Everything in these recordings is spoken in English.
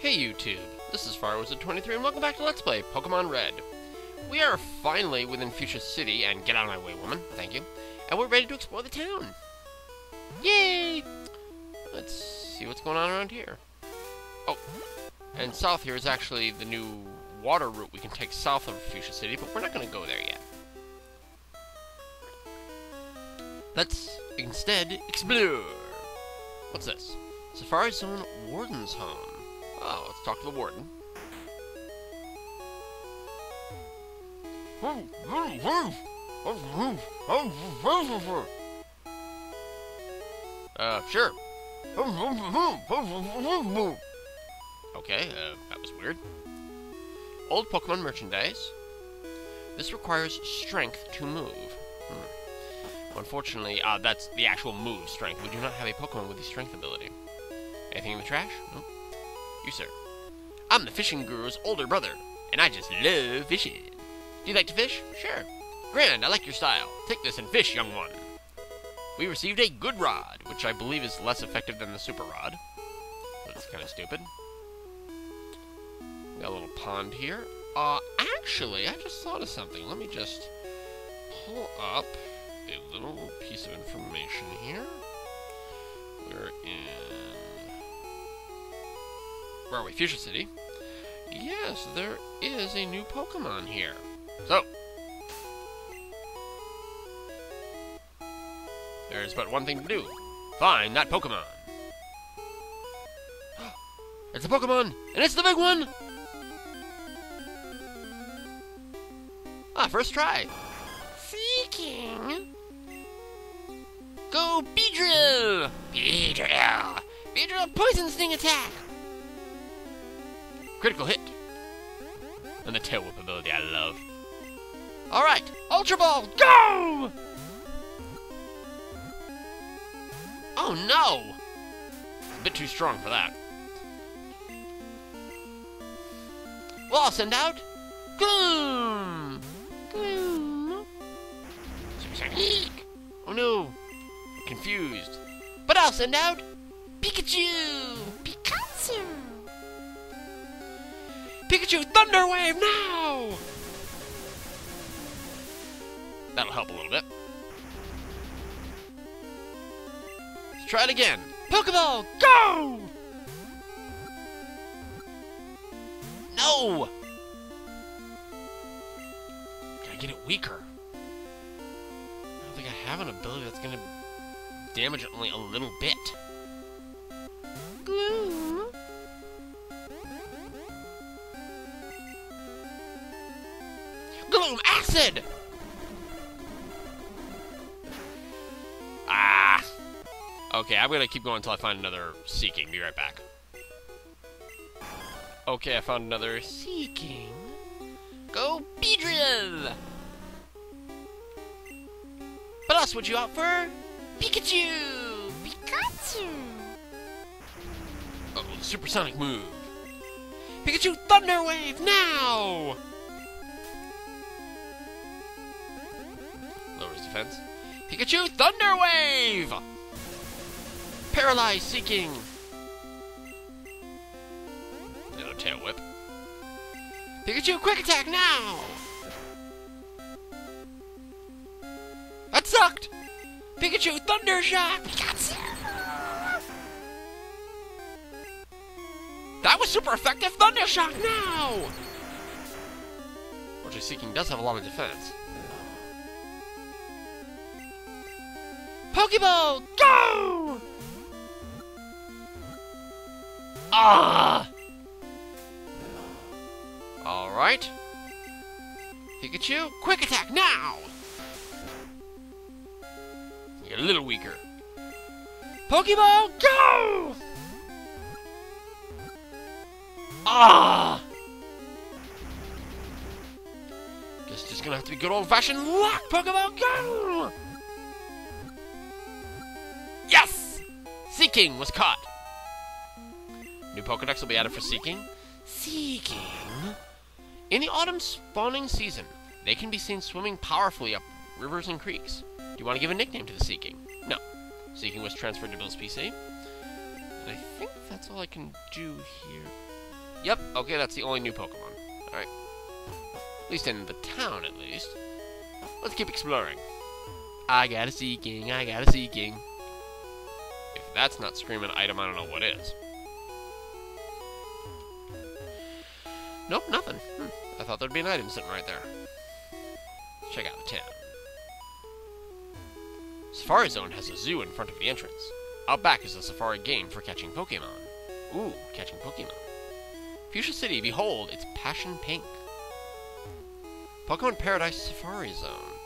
Hey YouTube, this is FireWizard23 and welcome back to Let's Play Pokemon Red. We are finally within Fuchsia City, and get out of my way, woman, thank you, and we're ready to explore the town. Yay! Let's see what's going on around here. Oh, and south here is actually the new water route we can take south of Fuchsia City, but we're not going to go there yet. Let's instead explore. What's this? Safari Zone Warden's Home. Oh, let's talk to the warden. Uh, sure. Okay, uh, that was weird. Old Pokemon merchandise. This requires strength to move. Hmm. Unfortunately, uh, that's the actual move strength. We do not have a Pokemon with the strength ability. Anything in the trash? Nope. You, sir. I'm the fishing guru's older brother, and I just love fishing. Do you like to fish? Sure. Grand, I like your style. Take this and fish, young one. We received a good rod, which I believe is less effective than the super rod. That's kind of stupid. Got a little pond here. Uh, actually, I just thought of something. Let me just pull up a little piece of information here. We're in... Where are we? Fuchsia City. Yes, there is a new Pokemon here. So, there's but one thing to do. Find that Pokemon. It's a Pokemon, and it's the big one! Ah, first try. Seaking. Go Beedrill! Beedrill! Beedrill Poison Sting attack! Critical hit. And the tail whip ability I love. Alright, Ultra Ball, go! Oh no! A bit too strong for that. Well, I'll send out Gloom! Gloom! Oh no! I'm confused. But I'll send out Pikachu! Pikachu! Pikachu Thunder Wave now! That'll help a little bit. Let's try it again. Pokeball, go! No! Gotta get it weaker. I don't think I have an ability that's gonna damage it only a little bit. Gloom. Acid! Ah! Okay, I'm gonna keep going until I find another Seaking. Be right back. Okay, I found another Seaking. Go Beedrill! What else would you opt for? Pikachu! Pikachu! Uh oh, supersonic move. Pikachu Thunder Wave now! Defense. Pikachu Thunder Wave! Paralyze Seaking! No tail whip. Pikachu Quick Attack now! That sucked! Pikachu Thunder Shock! Pikachu! That was super effective! Thunder Shock now! Fortunately, Seaking does have a lot of defense. Pokeball, go! Ah! Alright. Pikachu, quick attack now! You're a little weaker. Pokeball, go! Ah! Guess just gonna have to be good old-fashioned luck, Pokeball, go! Seaking was caught. New Pokedex will be added for Seaking. Seaking? In the autumn spawning season, they can be seen swimming powerfully up rivers and creeks. Do you want to give a nickname to the Seaking? No. Seaking was transferred to Bill's PC. And I think that's all I can do here. Yep, okay, that's the only new Pokemon. Alright. At least in the town, at least. Let's keep exploring. I got a Seaking, I got a Seaking. That's not screaming item, I don't know what is. Nope, nothing. Hmm. I thought there'd be an item sitting right there. Check out the town. Safari Zone has a zoo in front of the entrance. Out back is a safari game for catching Pokemon. Ooh, catching Pokemon. Fuchsia City, behold, it's passion pink. Pokemon Paradise Safari Zone.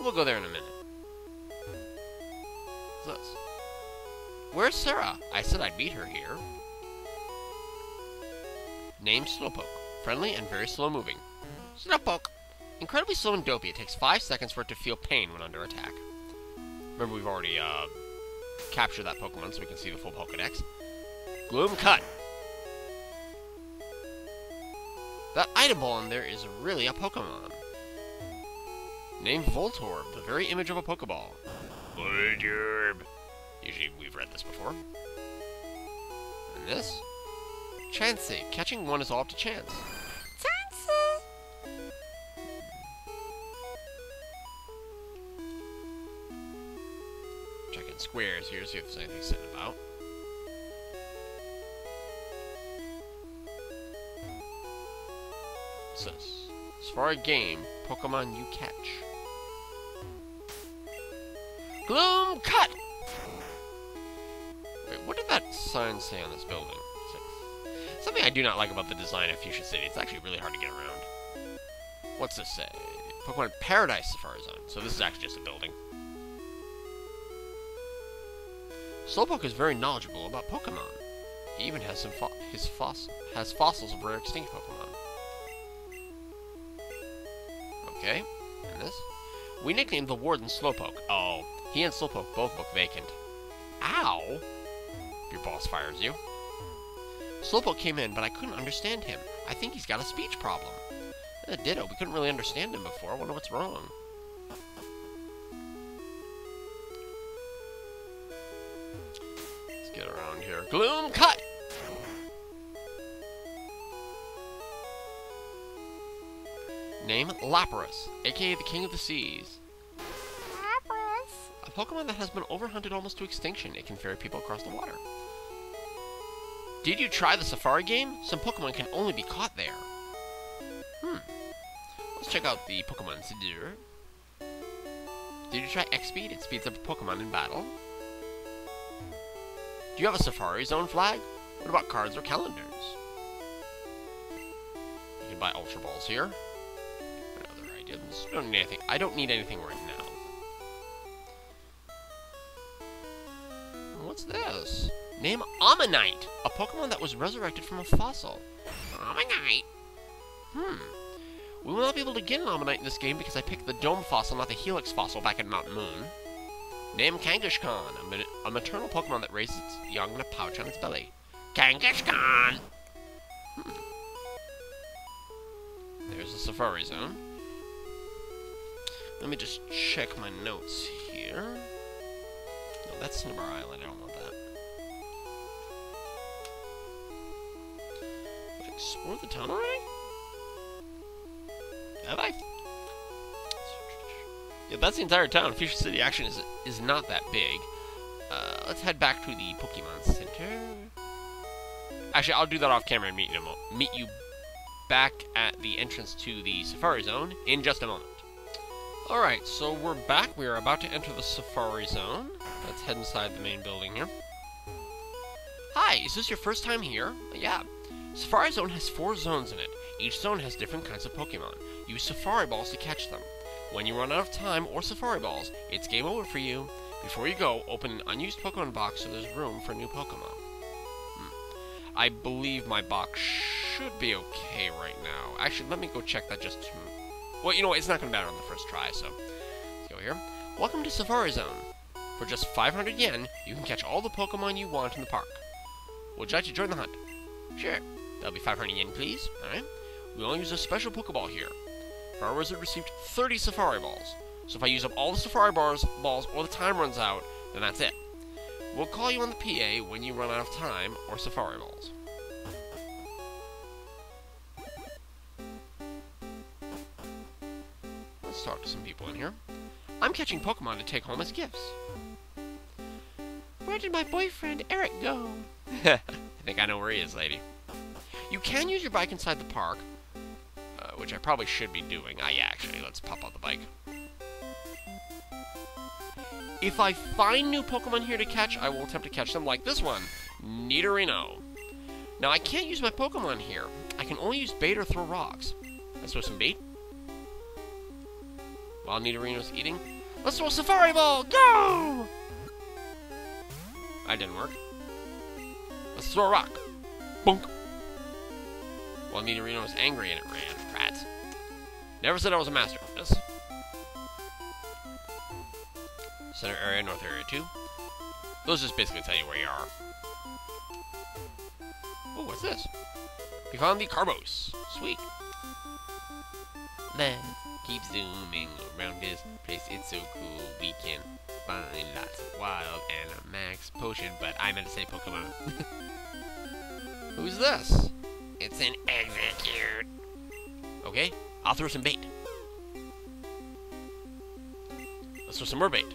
We'll go there in a minute. What's this? Where's Sarah? I said I'd meet her here. Name Slowpoke. Friendly and very slow moving. Slowpoke. Incredibly slow and dopey. It takes five seconds for it to feel pain when under attack. Remember, we've already uh, captured that Pokemon so we can see the full Pokedex. Gloom Cut. That item ball in there is really a Pokemon. Named Voltorb, the very image of a Pokeball. Voltorb. Usually we've read this before. And this? Chansey. Catching one is all up to chance. Checking squares here, see if there's anything sitting about. What's this? Safari game, Pokemon you catch. Gloom Cut! Wait, what did that sign say on this building? Something I do not like about the design of Fuchsia City, it's actually really hard to get around. What's this say? Pokemon Paradise Safari Zone. So this is actually just a building. Slowpoke is very knowledgeable about Pokemon. He even has some fo his foss has fossils of rare extinct Pokemon. Okay, and this? We nicknamed the Warden Slowpoke. Oh, he and Slowpoke both look vacant. Ow! Your boss fires you. Slowpoke came in, but I couldn't understand him. I think he's got a speech problem. Uh, ditto, we couldn't really understand him before. I wonder what's wrong. Let's get around here. Gloom cut! Name Lapras, aka the King of the Seas. Lapras. A Pokemon that has been overhunted almost to extinction. It can ferry people across the water. Did you try the Safari game? Some Pokemon can only be caught there. Hmm. Let's check out the Pokemon Center. Did you try X-Speed? It speeds up Pokemon in battle. Do you have a Safari Zone flag? What about cards or calendars? You can buy Ultra Balls here. Other items? don't need anything. I don't need anything right now. What's this? Name Omanyte, a Pokemon that was resurrected from a fossil. Omanyte. Hmm. We will not be able to get an Omanyte in this game because I picked the Dome fossil, not the Helix fossil back at Mount Moon. Name Kangaskhan, a maternal Pokemon that raises its young in a pouch on its belly. Kangaskhan! Hmm. There's the Safari Zone. Let me just check my notes here. No, that's Cinnabar Island. I don't want Explore the town already? Have I? Yeah, that's the entire town. Fuchsia City action is is not that big. Uh, let's head back to the Pokemon Center. Actually, I'll do that off camera and meet you, meet you back at the entrance to the Safari Zone in just a moment. Alright, so we're back. We are about to enter the Safari Zone. Let's head inside the main building here. Hi, is this your first time here? Yeah. Safari Zone has four zones in it. Each zone has different kinds of Pokemon. Use Safari Balls to catch them. When you run out of time or Safari Balls, it's game over for you. Before you go, open an unused Pokemon box so there's room for new Pokemon. Hmm. I believe my box should be okay right now. Actually, let me go check that just to... Well, you know what? It's not going to matter on the first try, so... Let's go here. Welcome to Safari Zone. For just 500 yen, you can catch all the Pokemon you want in the park. Would you like to join the hunt? Sure. That'll be 500 yen, please. Alright. We only use a special Pokeball here. Our wizard received 30 Safari Balls. So if I use up all the Safari bars, Balls or the time runs out, then that's it. We'll call you on the PA when you run out of time or Safari Balls. Let's talk to some people in here. I'm catching Pokemon to take home as gifts. Where did my boyfriend Eric go? I think I know where he is, lady. You can use your bike inside the park, uh, which I probably should be doing. Ah, yeah, actually, let's pop out the bike. If I find new Pokemon here to catch, I will attempt to catch them like this one, Nidorino. Now, I can't use my Pokemon here. I can only use bait or throw rocks. Let's throw some bait. While Nidorino's eating. Let's throw a Safari Ball! Go! That didn't work. Let's throw a rock. Bonk. While Nidorino was angry and it ran. Rats. Never said I was a master of this. Center area, north area 2. Those just basically tell you where you are. Oh, what's this? We found the Carbos. Sweet. Let's keep zooming around this place. It's so cool. We can find lots of wild and a max potion, but I meant to say Pokemon. Who's this? It's an Exeggcute. Okay, I'll throw some bait. Let's throw some more bait.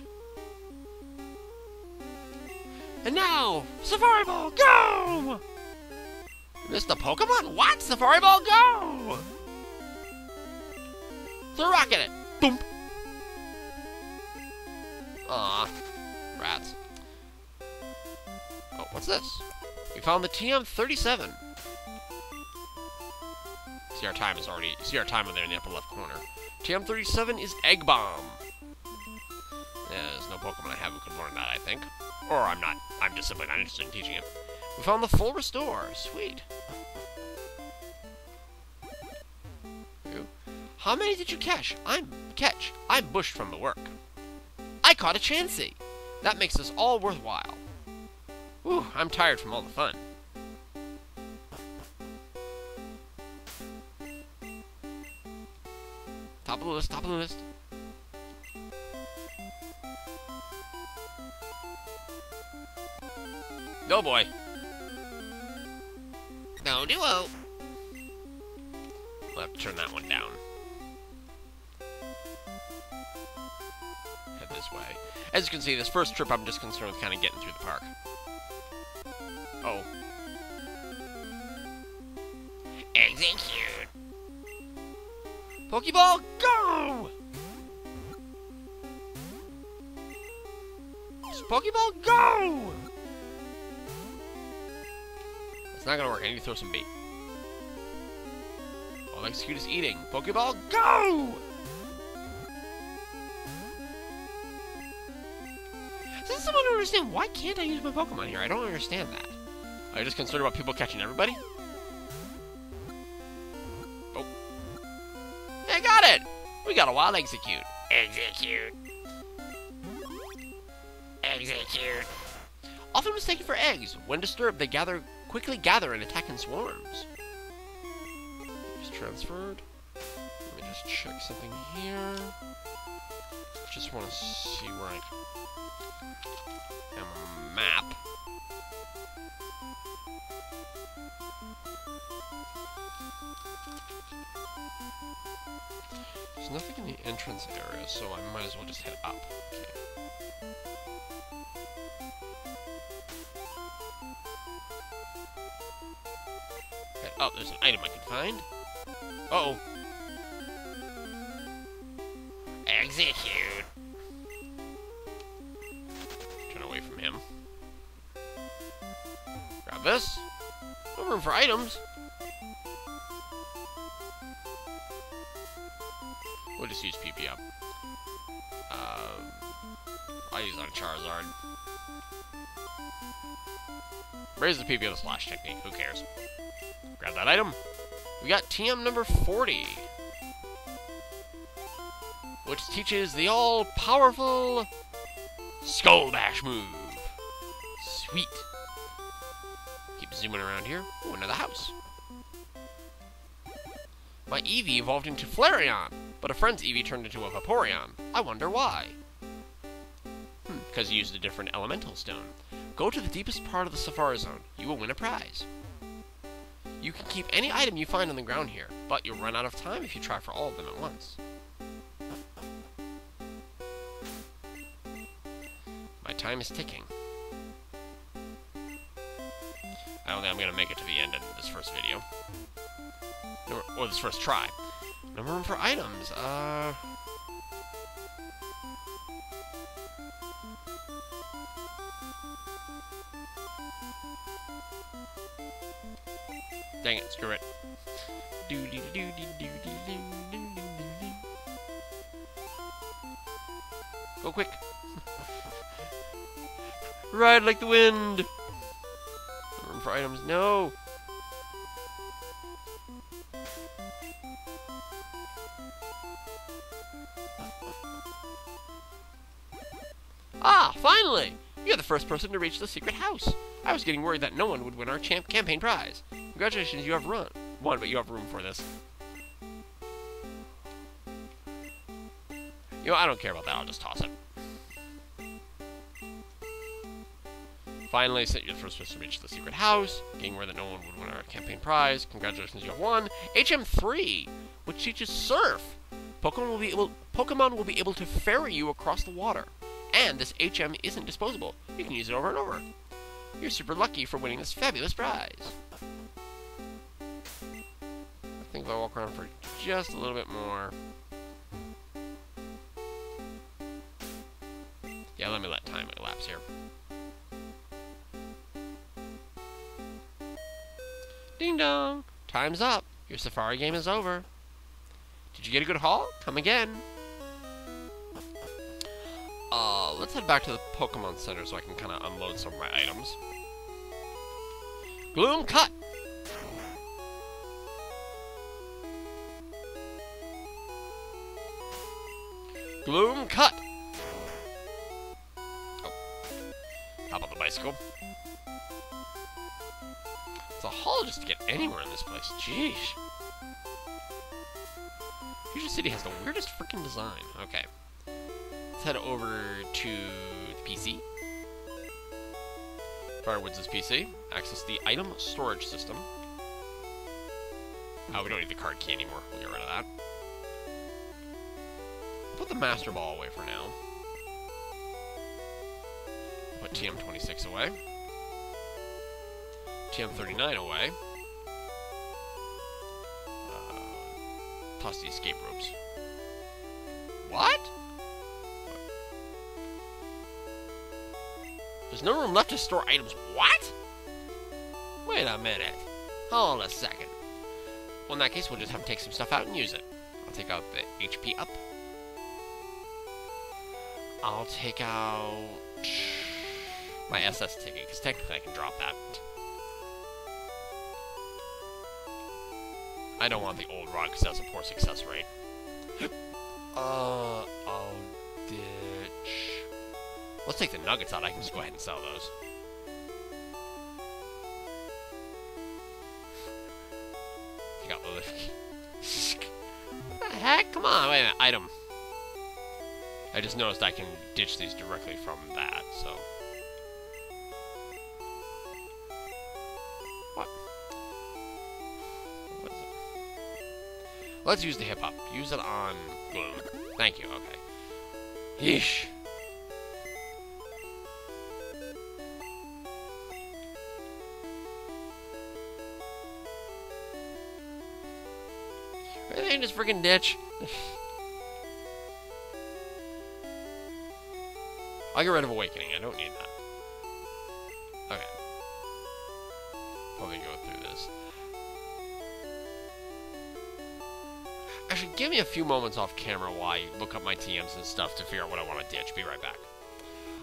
And now, Safari Ball, go! Missed the Pokemon? What? Safari Ball, go! Throw a rock at it. Boom. Aw, rats. Oh, what's this? We found the TM37. See our time is already. See our time over there in the upper left corner. TM37 is Egg Bomb. Yeah, there's no Pokemon I have who can learn that, I think. Or I'm not. I'm just simply not interested in teaching it. We found the full restore. Sweet. How many did you catch? I'm catch. I'm bushed from the work. I caught a Chansey. That makes this all worthwhile. Whew, I'm tired from all the fun. Of the list, top of the list. No boy. No duo. We'll have to turn that one down. Head this way. As you can see, this first trip I'm just concerned with kind of getting through the park. Oh. Exeggcute! Pokeball, go! Pokeball, go! It's not gonna work. I need to throw some bait. All Exeggcute is eating. Pokeball, go! Does someone understand why can't I use my Pokemon here? I don't understand that. Are you just concerned about people catching everybody? Got a wild Exeggcute. Exeggcute. Exeggcute. Often mistaken for eggs. When disturbed, they gather quickly gather and attack in swarms. Just transferred. Just check something here. Just want to see where I am on the map. There's nothing in the entrance area, so I might as well just head up. Okay. Okay. Oh, there's an item I can find. Uh oh. Exeggcute. Turn away from him. Grab this. No room for items. We'll just use PP up. Um, I'll use on Charizard. Raise the PP with slash technique. Who cares? Grab that item. We got TM number 40. Which teaches the all-powerful Skull Bash move. Sweet. Keep zooming around here. Ooh, another house. My Eevee evolved into Flareon, but a friend's Eevee turned into a Vaporeon. I wonder why. Hmm, because he used a different elemental stone. Go to the deepest part of the Safari Zone. You will win a prize. You can keep any item you find on the ground here, but you'll run out of time if you try for all of them at once. Time is ticking. I don't think I'm gonna make it to the end of this first video. No, or this first try. No room for items. Uh. Dang it, screw it. Go quick. Ride like the wind. Room for items. No. Ah, finally! You're the first person to reach the secret house. I was getting worried that no one would win our champ campaign prize. Congratulations, you have run. One, but you have room for this. You know, I don't care about that. I'll just toss it. Finally, you're the first person to reach the secret house, getting where that no one would win our campaign prize. Congratulations, you have won. HM3, which teaches surf. Pokemon will be able Pokemon will be able to ferry you across the water. And this HM isn't disposable. You can use it over and over. You're super lucky for winning this fabulous prize. I think if I walk around for just a little bit more. Yeah, let me let time elapse here. Ding dong! Time's up. Your safari game is over. Did you get a good haul? Come again. Uh, let's head back to the Pokemon Center so I can kind of unload some of my items. Gloom cut! Gloom cut! Oh. On the bicycle. It's a haul just to get anywhere in this place. Jeez. Fuchsia City has the weirdest freaking design. Okay. Let's head over to the PC. Firewoods' PC. Access the item storage system. Oh, we don't need the card key anymore. We'll get rid of that. Put the Master Ball away for now. Put TM26 away. TM39 away. Uh, toss the escape ropes. What? There's no room left to store items. What? Wait a minute. Hold a second. Well, in that case, we'll just have to take some stuff out and use it. I'll take out the HP up. I'll take out my SS ticket, because technically I can drop that. I don't want the old rod because that's a poor success rate. uh, I'll ditch. Let's take the nuggets out. I can just go ahead and sell those. Take out the what the heck? Come on, wait a minute. Item. I just noticed I can ditch these directly from that, so. Let's use the hip hop. Use it on Gloom. Thank you, okay. Yeesh. Really, in this freaking ditch? I'll get rid of Awakening. I don't need that. Okay. Probably go through Actually, give me a few moments off camera while I look up my TMs and stuff to figure out what I want to ditch. Be right back.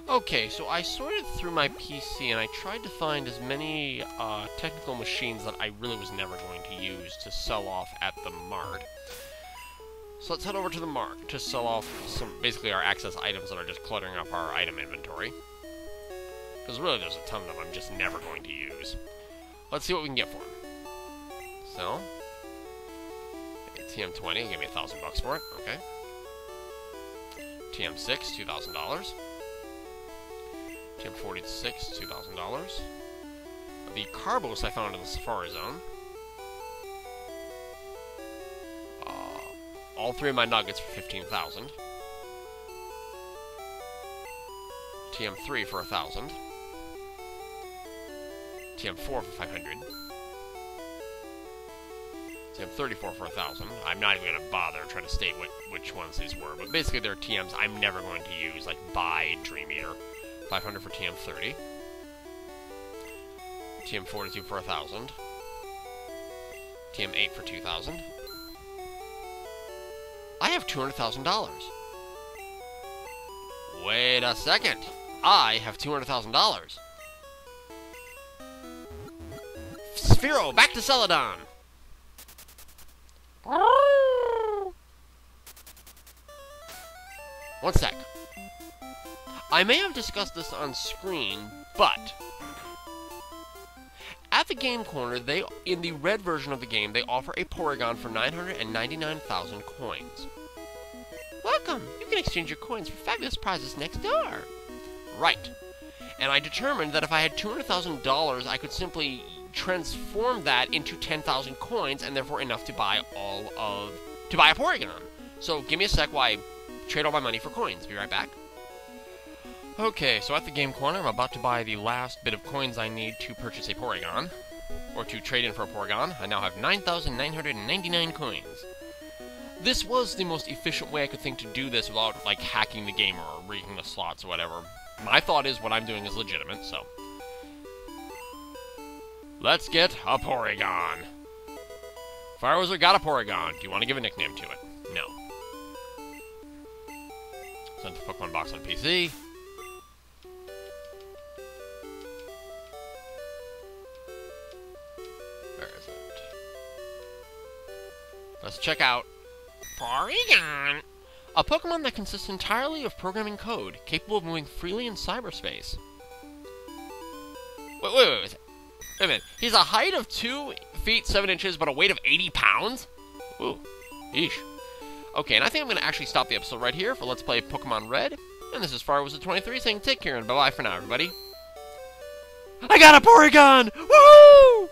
Okay, so I sorted through my PC and I tried to find as many uh, technical machines that I really was never going to use to sell off at the mart. So let's head over to the mart to sell off some, basically our access items that are just cluttering up our item inventory. Because really there's a ton of them I'm just never going to use. Let's see what we can get for them. So, TM20, give me a thousand bucks for it, okay. TM6, two thousand dollars. TM46, two thousand dollars. The Carbos I found in the Safari Zone. Uh, all three of my nuggets for 15,000. TM3 for a 1,000. TM4 for 500. TM34 for 1,000. I'm not even going to bother trying to state what, which ones these were, but basically they're TMs I'm never going to use, like buy Dream Eater. 500 for TM30. TM42 for 1,000. TM8 for 2,000. I have $200,000. Wait a second. I have $200,000. Sphero, back to Celadon. One sec. I may have discussed this on screen, but at the game corner, they in the red version of the game, they offer a Porygon for 999,000 coins. Welcome! You can exchange your coins for fabulous prizes next door. Right. And I determined that if I had $200,000, I could simply transform that into 10,000 coins and therefore enough to buy all of to buy a Porygon. So give me a sec while I trade all my money for coins. Be right back. Okay, so at the game corner, I'm about to buy the last bit of coins I need to purchase a Porygon, or to trade in for a Porygon. I now have 9,999 coins. This was the most efficient way I could think to do this without, like, hacking the game or rigging the slots or whatever. My thought is what I'm doing is legitimate, so... Let's get a Porygon. Fire Wizard got a Porygon. Do you want to give a nickname to it? No. Sent to Pokemon Box on PC. Where is it? Let's check out Porygon! A Pokemon that consists entirely of programming code, capable of moving freely in cyberspace. Wait, wait, wait, wait. A minute. He's a height of 2 feet 7 inches, but a weight of 80 pounds? Ooh. Yeesh. Okay, and I think I'm going to actually stop the episode right here for Let's Play Pokemon Red. And this is Fire Wizard 23 saying take care and bye-bye for now, everybody. I got a Porygon! Woohoo!